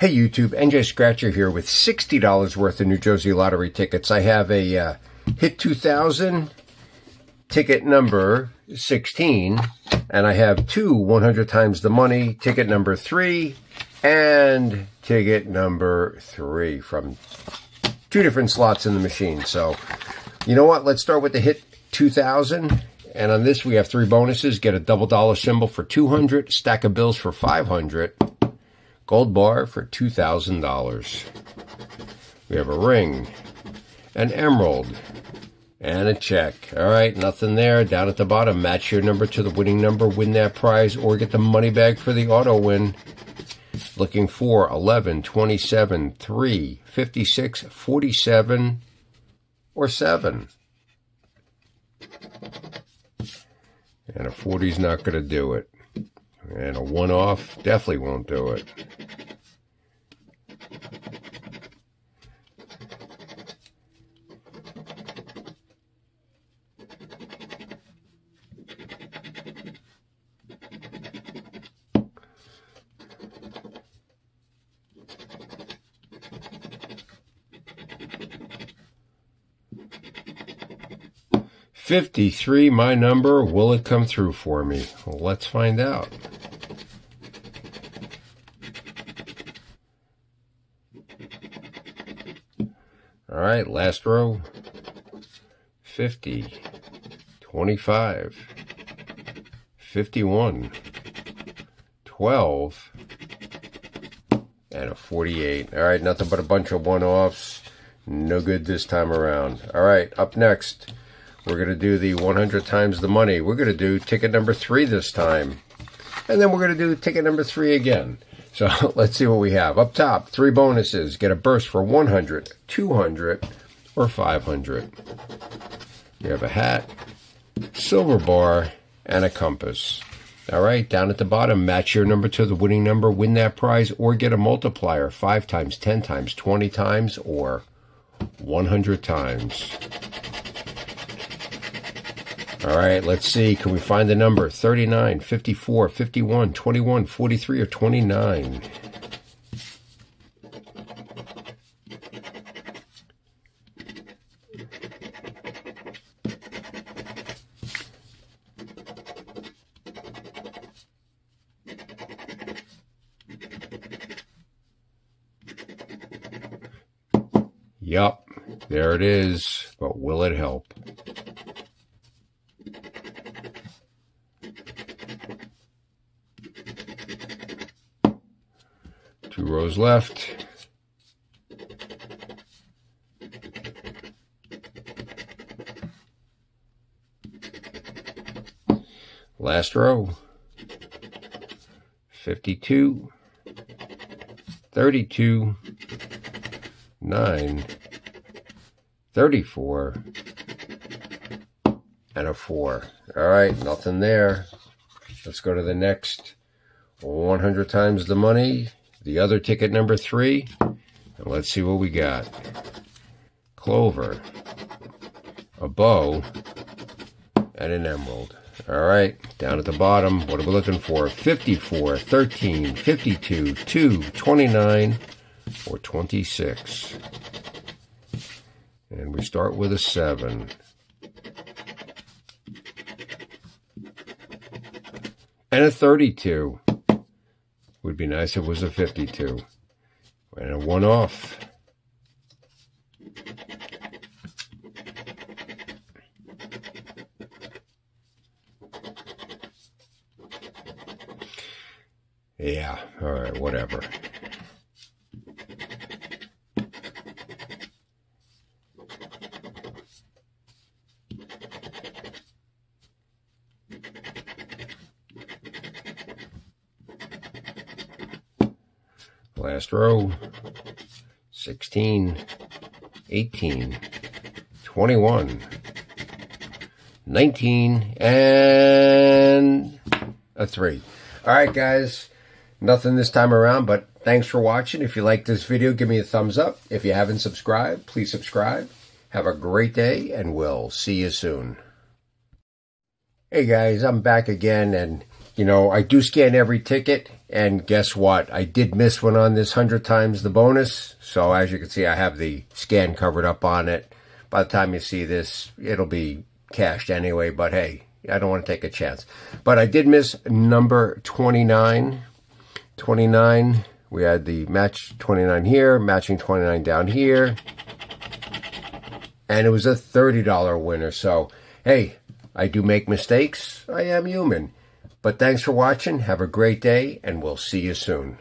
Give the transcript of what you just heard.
Hey YouTube, NJ Scratcher here with $60 worth of New Jersey Lottery tickets. I have a uh, Hit 2000 ticket number 16, and I have two 100 times the money, ticket number 3, and ticket number 3 from two different slots in the machine. So, you know what? Let's start with the Hit 2000. And on this, we have three bonuses. Get a double dollar symbol for 200, stack of bills for 500, Gold bar for $2,000. We have a ring, an emerald, and a check. All right, nothing there. Down at the bottom, match your number to the winning number, win that prize, or get the money bag for the auto win. Looking for 11, 27, 3, 56, 47, or 7. And a 40's not going to do it. And a one-off definitely won't do it. Fifty-three, my number. Will it come through for me? Well, let's find out. All right, last row. 50, 25, 51, 12, and a 48. All right, nothing but a bunch of one-offs. No good this time around. All right, up next, we're going to do the 100 times the money. We're going to do ticket number three this time. And then we're going to do ticket number three again. So let's see what we have. Up top, three bonuses. Get a burst for 100, 200, or 500. You have a hat, silver bar, and a compass. All right, down at the bottom, match your number to the winning number, win that prize, or get a multiplier 5 times, 10 times, 20 times, or 100 times. All right, let's see. Can we find the number? 39, 54, 51, 21, 43, or 29? Yup, there it is, but will it help? Two rows left. Last row. 52, 32, 9, 34, and a 4. All right, nothing there. Let's go to the next 100 times the money the other ticket number three. And let's see what we got. Clover, a bow, and an emerald. All right, down at the bottom, what are we looking for? 54, 13, 52, 2, 29, or 26. And we start with a 7. And a 32. Would be nice if it was a 52. And a one off. Yeah, all right, whatever. Last row. 16, 18, 21, 19, and a 3. Alright guys, nothing this time around, but thanks for watching. If you like this video, give me a thumbs up. If you haven't subscribed, please subscribe. Have a great day, and we'll see you soon. Hey guys, I'm back again, and you know, I do scan every ticket And guess what? I did miss one on this 100 times the bonus. So as you can see, I have the scan covered up on it. By the time you see this, it'll be cashed anyway. But hey, I don't want to take a chance. But I did miss number 29. 29. We had the match 29 here, matching 29 down here. And it was a $30 winner. So, hey, I do make mistakes. I am human. But thanks for watching. Have a great day, and we'll see you soon.